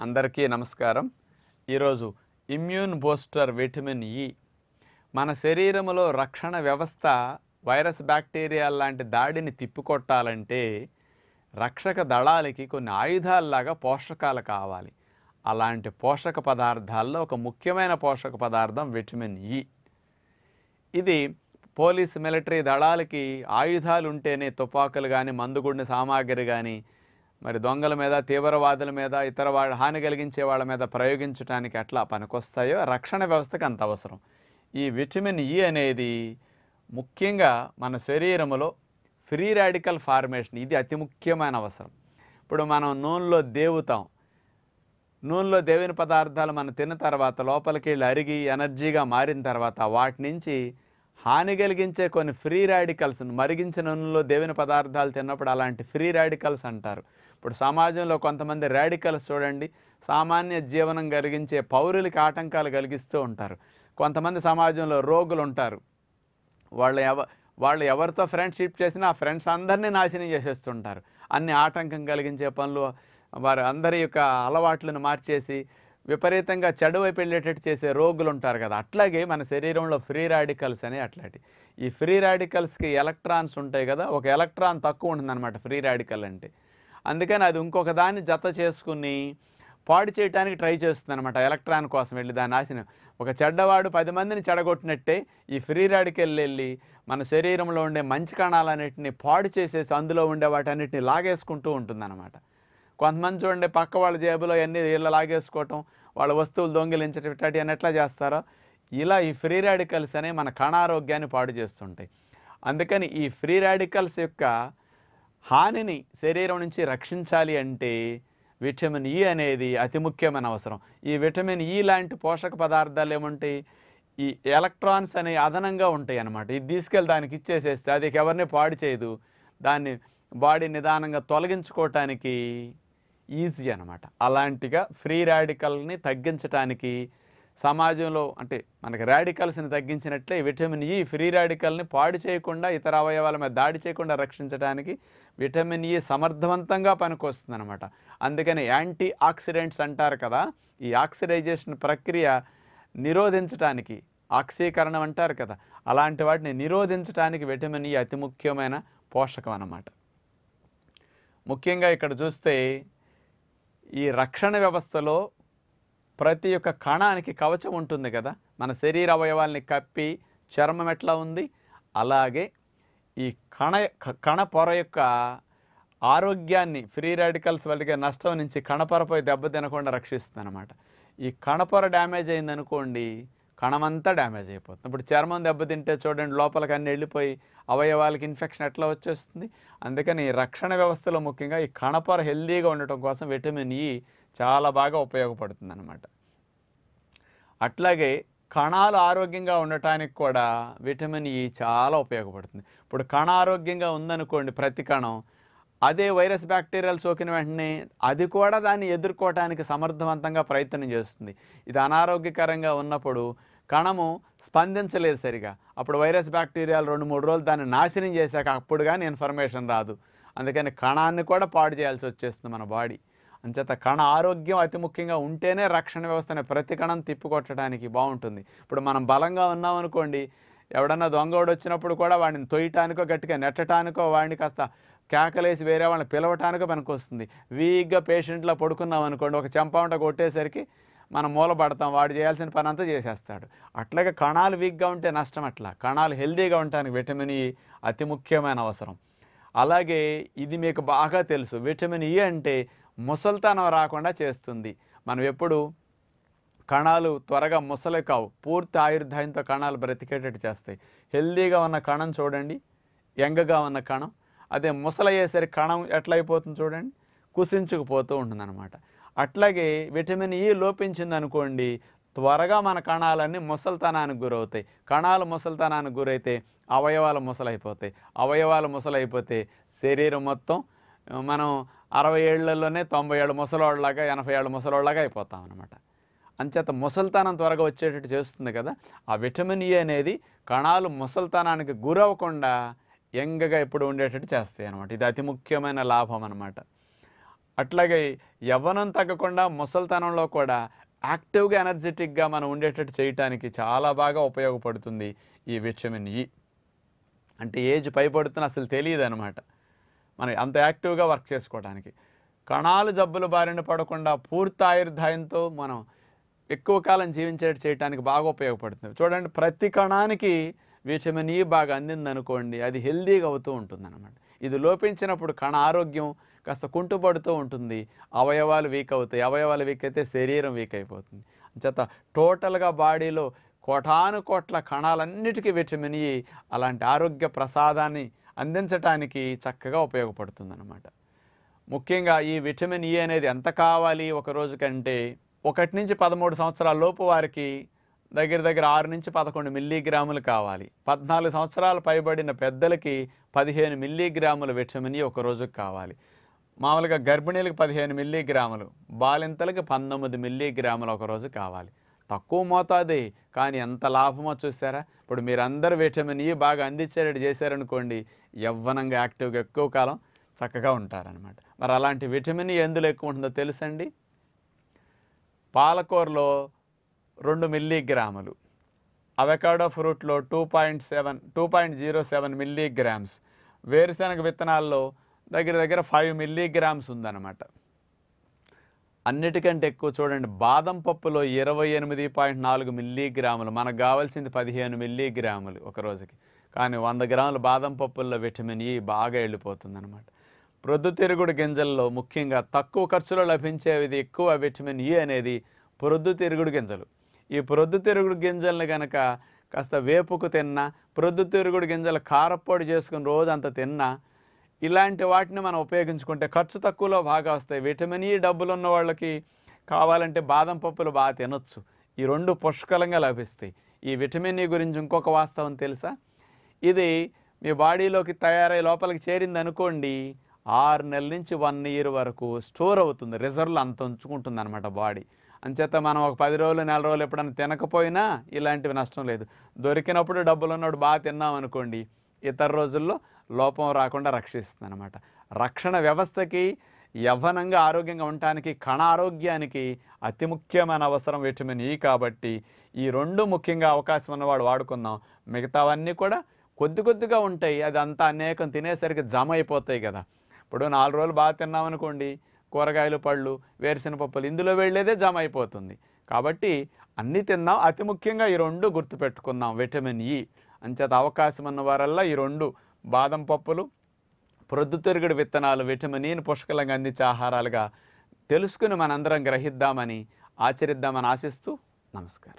అందరికీ నమస్కారం. ఈరోజు ఇమ్యూన్ బూస్టర్ విటమిన్ ఇ మన శరీరంలో రక్షణ వ్యవస్థ వైరస్ బ్యాక్టీరియా లాంటి దాడిని తిప్పికొట్టాలంటే రక్షక దళాలకి కొన్ని ఆయుధాల్లాగా పోషకాలు కావాలి. అలాంటి పోషక పదార్థాల్లో ఒక ముఖ్యమైన పోషక పదార్థం విటమిన్ ఇ ఇది పోలీస్ మిలిటరీ దళాలకి ఆయుధాలు ఉంటేనే తుపాకులు కానీ మందుగుండు సామాగ్రి కానీ మరి దొంగల మీద తీవ్రవాదుల మీద ఇతర వాళ్ళ హాని కలిగించే వాళ్ళ మీద ప్రయోగించడానికి ఎట్లా పనికొస్తాయో రక్షణ వ్యవస్థకు అంత అవసరం. ఈ విటమిన్ ఇ అనేది ముఖ్యంగా మన శరీరంలో ఫ్రీ రాడికల్ ఫార్మేషన్ ఇది అతి ముఖ్యమైన అవసరం. ఇప్పుడు మనం నూనెలో దేవుతాం. నూనెలో దేవిన పదార్థాలు మనం తిన్న తర్వాత లోపలికి వెళ్ళి అరిగి ఎనర్జీగా మారిన తర్వాత వాటి నుంచి హాని కలిగించే కొన్ని ఫ్రీ రాడికల్స్ మరిగించిన నూనెలో దేవిన పదార్థాలు తిన్నప్పుడు అలాంటి ఫ్రీ రాడికల్స్ అంటారు. ఇప్పుడు సమాజంలో కొంతమంది రాడికల్స్ చూడండి సామాన్య జీవనం కలిగించే పౌరులకి ఆటంకాలు కలిగిస్తూ ఉంటారు. కొంతమంది సమాజంలో రోగులు ఉంటారు. వాళ్ళు ఎవ వాళ్ళు ఎవరితో ఫ్రెండ్షిప్ చేసినా ఆ ఫ్రెండ్స్ అందరినీ నాశనం చేసేస్తుంటారు. అన్ని ఆటంకం కలిగించే పనులు వారు అందరి యొక్క అలవాట్లను మార్చేసి విపరీతంగా చెడు వైపు వెళ్ళేటట్టు చేసే రోగులు ఉంటారు కదా. అట్లాగే మన శరీరంలో ఫ్రీ రాడికల్స్ అని అట్లాంటి. ఈ ఫ్రీ రాడికల్స్కి ఎలక్ట్రాన్స్ ఉంటాయి కదా ఒక ఎలక్ట్రాన్ తక్కువ ఉంటుందన్నమాట ఫ్రీ రాడికల్ అంటే. అందుకని అది ఇంకొక దాన్ని జత చేసుకుని పాడు చేయడానికి ట్రై చేస్తుంది అనమాట ఎలక్ట్రాన్ కోసం వెళ్ళి దాని నాశనం ఒక చెడ్డవాడు పది మందిని చెడగొట్టినట్టే ఈ ఫ్రీ రాడికల్ వెళ్ళి మన శరీరంలో ఉండే మంచి కణాలన్నింటినీ పాడు చేసేసి అందులో ఉండే వాటన్నిటిని లాగేసుకుంటూ ఉంటుందన్నమాట. కొంతమంది చూడండి పక్క వాళ్ళ జేబులో అన్ని వీళ్ళ లాగేసుకోవటం వాళ్ళ వస్తువులు దొంగిలించటం అని ఎట్లా చేస్తారో? ఇలా ఈ ఫ్రీ రాడికల్స్ అనేవి మన కణారోగ్యాన్ని పాడు చేస్తుంటాయి. అందుకని ఈ ఫ్రీ రాడికల్స్ యొక్క హానిని శరీరం నుంచి రక్షించాలి అంటే విటమిన్ ఈ అనేది అతి ముఖ్యమైన అవసరం. ఈ విటమిన్ ఇ లాంటి పోషక పదార్థాలు ఏముంటాయి? ఈ ఎలక్ట్రాన్స్ అనే అదనంగా ఉంటాయి అన్నమాట ఇది తీసుకెళ్ళి దానికి ఇచ్చేసేస్తే అది ఎవరిని పాడు చేయదు. దాన్ని బాడీ నిదానంగా తొలగించుకోవటానికి ఈజీ అనమాట అలాంటిగా ఫ్రీ రాడికల్ని తగ్గించడానికి సమాజంలో అంటే మనకి రాడికల్స్ని తగ్గించినట్లే విటమిన్ ఈ ఫ్రీ రాడికల్ని పాడు చేయకుండా ఇతర అవయవాల మీద దాడి చేయకుండా రక్షించడానికి విటమిన్ ఈ సమర్థవంతంగా పనికొస్తుంది అనమాట అందుకని యాంటీ ఆక్సిడెంట్స్ అంటారు కదా ఈ ఆక్సిడైజేషన్ ప్రక్రియ నిరోధించడానికి ఆక్సీకరణం అంటారు కదా అలాంటి వాటిని నిరోధించడానికి విటమిన్ ఈ అతి ముఖ్యమైన పోషకం అన్నమాట. ముఖ్యంగా ఇక్కడ చూస్తే ఈ రక్షణ వ్యవస్థలో ప్రతి ఒక్క కణానికి కవచం ఉంటుంది కదా. మన శరీర అవయవాల్ని కప్పి చర్మం ఎట్లా ఉంది? అలాగే ఈ కణ కణ పొర యొక్క ఆరోగ్యాన్ని ఫ్రీ రాడికల్స్ వల్ల నష్టం నుంచి కణపొరపై దెబ్బ తినకుండా రక్షిస్తుంది అనమాట ఈ కణపొర డ్యామేజ్ అయిందనుకోండి కణమంతా డ్యామేజ్ అయిపోతుంది. ఇప్పుడు చర్మం దెబ్బతింటే చూడండి లోపలికి అన్ని వెళ్ళిపోయి అవయవాలకి ఇన్ఫెక్షన్ ఎట్లా వచ్చేస్తుంది? అందుకని రక్షణ వ్యవస్థలో ముఖ్యంగా ఈ కణపొర హెల్దీగా ఉండటం కోసం విటమిన్ ఈ చాలా బాగా ఉపయోగపడుతుంది అనమాట అట్లాగే కణాలు ఆరోగ్యంగా ఉండటానికి కూడా విటమిన్ ఈ చాలా ఉపయోగపడుతుంది. ఇప్పుడు కణ ఆరోగ్యంగా ఉందనుకోండి ప్రతి కణం అదే వైరస్ బ్యాక్టీరియాలు సోకిన వెంటనే అది కూడా దాన్ని ఎదుర్కోవటానికి సమర్థవంతంగా ప్రయత్నం చేస్తుంది. ఇది అనారోగ్యకరంగా ఉన్నప్పుడు కణము స్పందించలేదు సరిగా. అప్పుడు వైరస్ బ్యాక్టీరియాలు రెండు మూడు రోజులు దాన్ని నాశనం చేశాక అప్పుడు కానీ ఇన్ఫర్మేషన్ రాదు. అందుకని కణాన్ని కూడా పాడు చేయాల్సి వచ్చేస్తుంది మన బాడీ. అంచేత కణ ఆరోగ్యం అతి ముఖ్యంగా ఉంటేనే రక్షణ వ్యవస్థని ప్రతి కణం తిప్పికొట్టడానికి బాగుంటుంది. ఇప్పుడు మనం బలంగా ఉన్నామనుకోండి ఎవడన్నా దొంగోడు వచ్చినప్పుడు కూడా వాడిని తొయ్యటానికో గట్టిగా నెట్టడానికో వాడిని కాస్త కేకలేసి వేరే వాళ్ళని పిలవటానికో పనికొస్తుంది. వస్తుంది వీక్గా పేషెంట్లో పడుకున్నాం అనుకోండి ఒక చెంపంట కొట్టేసరికి మనం మూలపడతాం వాడు చేయాల్సిన పని అంతా చేసేస్తాడు. అట్లాగే కణాలు వీక్గా ఉంటే నష్టం అట్లా కణాలు హెల్దీగా ఉండటానికి విటమిన్ ఈ అతి ముఖ్యమైన అవసరం. అలాగే ఇది మీకు బాగా తెలుసు. విటమిన్ ఈ అంటే ముసల్తనం రాకుండా చేస్తుంది. మనం ఎప్పుడు కణాలు త్వరగా ముసలి కావు పూర్తి ఆయుర్దాయంతో కణాలు బ్రతికేటట్టు చేస్తాయి. హెల్దీగా ఉన్న కణం చూడండి. యంగగా ఉన్న కణం. అదే ముసలయ్యేసరికి కణం ఎట్లయిపోతుంది చూడండి. కుసించుకుపోతూ ఉంటుందన్నమాట. అట్లాగే విటమిన్ ఈ లోపించింది అనుకోండి త్వరగా మన కణాలన్నీ ముసల్తనానికి గురవుతాయి. కణాలు ముసల్తనానికి గురైతే అవయవాలు ముసలైపోతాయి. అవయవాలు ముసలైపోతే శరీరం మొత్తం మనం అరవై ఏళ్ళలోనే తొంభై ఏళ్ళు ముసలోళ్ళలాగా ఎనభై ఏళ్ళు ముసలోళ్ళలాగా అయిపోతాం అనమాట అంచేత ముసల్తానం త్వరగా వచ్చేటట్టు చేస్తుంది కదా ఆ విటమిన్ ఏ అనేది కణాలు ముసల్తానానికి గురవ్వకుండా యంగ్గా ఎప్పుడు ఉండేటట్టు చేస్తాయి అనమాట ఇది అతి ముఖ్యమైన లాభం అనమాట అట్లాగే యవ్వనం తగ్గకుండా ముసల్తనంలో కూడా యాక్టివ్గా ఎనర్జెటిక్గా మనం ఉండేటట్టు చేయటానికి చాలా బాగా ఉపయోగపడుతుంది ఈ విటమిన్ ఈ. అంటే ఏజ్ పైపడుతున్న అసలు తెలియదు అనమాట మనం అంత యాక్టివ్గా వర్క్ చేసుకోవడానికి కణాలు జబ్బుల బారిన పడకుండా పూర్తి ఆయుర్దాయంతో మనం ఎక్కువ కాలం జీవించేట్టు చేయడానికి బాగా ఉపయోగపడుతుంది. చూడండి ప్రతి కణానికి విటమిన్ ఈ బాగా అందిందనుకోండి అది హెల్దీగా అవుతూ ఉంటుందన్నమాట. ఇది లోపించినప్పుడు కణ ఆరోగ్యం కాస్త కుంటుపడుతూ ఉంటుంది. అవయవాలు వీక్ అవుతాయి. అవయవాలు వీక్ అయితే శరీరం వీక్ అయిపోతుంది. అంచేత టోటల్గా బాడీలో కోటాను కోట్ల కణాలన్నిటికీ విటమిన్ ఈ అలాంటి ఆరోగ్య ప్రసాదాన్ని అందించటానికి చక్కగా ఉపయోగపడుతుందన్నమాట. ముఖ్యంగా ఈ విటమిన్ ఈ అనేది ఎంత కావాలి ఒక రోజు కంటే ఒకటి నుంచి పదమూడు సంవత్సరాల లోపు వారికి దగ్గర దగ్గర ఆరు నుంచి పదకొండు మిల్లీగ్రాములు కావాలి. పద్నాలుగు సంవత్సరాలు పైబడిన పెద్దలకి పదిహేను మిల్లీగ్రాముల విటమిన్ ఈ ఒక రోజుకి కావాలి. మామూలుగా గర్భిణీలకు పదిహేను మిల్లీగ్రాములు బాలింతలకు పంతొమ్మిది మిల్లీగ్రాములు ఒక రోజు కావాలి. తక్కువ మోతాది. కానీ ఎంత లాభమో చూసారా? ఇప్పుడు మీరందరూ విటమిన్ ఈ బాగా అందించేటట్టు చేశారనుకోండి యవ్వనంగా యాక్టివ్గా ఎక్కువ కాలం చక్కగా ఉంటారనమాట మరి అలాంటి విటమిన్ e ఎందులో ఎక్కువ ఉంటుందో తెలుసండి? పాలకూరలో రెండు మిల్లీగ్రాములు avocado ఫ్రూట్లో two point seven two point zero seven milligrams వేరుశనగ విత్తనాల్లో దగ్గర దగ్గర ఫైవ్ మిల్లీగ్రామ్స్ ఉందన్నమాట. అన్నిటికంటే ఎక్కువ చూడండి. బాదం పప్పులో ఇరవై ఎనిమిది పాయింట్ నాలుగు మిల్లీగ్రాములు. మనకు కావాల్సింది పదిహేను మిల్లీగ్రాములు ఒక రోజుకి. కానీ వంద గ్రాముల బాదం పప్పుల్లో విటమిన్ ఇ బాగా వెళ్ళిపోతుందన్నమాట. ప్రొద్దుతిరుగుడు గింజల్లో ముఖ్యంగా తక్కువ ఖర్చులో లభించేది ఎక్కువ విటమిన్ ఇ అనేది ప్రొద్దుతిరుగుడు గింజలు. ఈ ప్రొద్దుతిరుగుడు గింజల్ని కనుక కాస్త వేపుకు తిన్నా ప్రొద్దుతిరుగుడు గింజలు కారప్పొడి చేసుకుని రోజు అంత తిన్నా ఇలాంటి వాటిని మనం ఉపయోగించుకుంటే ఖర్చు తక్కువలో బాగా వస్తాయి. విటమిన్ ఈ డబ్బులు ఉన్న వాళ్ళకి కావాలంటే బాదం పప్పులు బాగా తినొచ్చు. ఈ రెండు పుష్కలంగా లభిస్తాయి. ఈ విటమిన్ ఈ గురించి ఇంకొక వాస్తవం తెలుసా? ఇది మీ బాడీలోకి తయారై లోపలికి చేరింది అనుకోండి ఆరు నెలల నుంచి వన్ ఇయర్ వరకు స్టోర్ అవుతుంది. రిజర్వ్లు అంత ఉంచుకుంటుంది అనమాట బాడీ. అంచేత మనం ఒక పది రోజులు నెల రోజులు ఎప్పుడైనా తినకపోయినా ఇలాంటివి నష్టం లేదు. దొరికినప్పుడు డబ్బులు ఉన్నప్పుడు బాగా తిన్నాం అనుకోండి ఇతర రోజుల్లో లోపం రాకుండా రక్షిస్తుంది అనమాట రక్షణ వ్యవస్థకి యవ్వనంగా ఆరోగ్యంగా ఉండటానికి కణ ఆరోగ్యానికి అతి ముఖ్యమైన అవసరం విటమిన్ ఈ కాబట్టి ఈ రెండు ముఖ్యంగా అవకాశం ఉన్నవాడు వాడుకుందాం. మిగతావన్నీ కూడా కొద్ది కొద్దిగా ఉంటాయి. అది అంతా అనేకం తినేసరికి జమ అయిపోతాయి కదా. ఇప్పుడు నాలుగు రోజులు బాగా తిన్నామనుకోండి కూరగాయలు పళ్ళు వేరుశెనగ పప్పులు ఇందులో వెళ్ళేదే జమ అయిపోతుంది కాబట్టి అన్నీ తిన్నాం. అతి ముఖ్యంగా ఈ రెండు గుర్తుపెట్టుకుందాం విటమిన్ ఈ. అంచేత అవకాశం ఉన్న వారల్లా ఈ రెండు బాదం పప్పులు ప్రొద్దుతిరుగుడు విత్తనాలు విటమిన్ ఈని పుష్కలంగా అందించే ఆహారాలుగా తెలుసుకుని మనందరం గ్రహిద్దామని ఆచరిద్దామని ఆశిస్తూ నమస్కారం.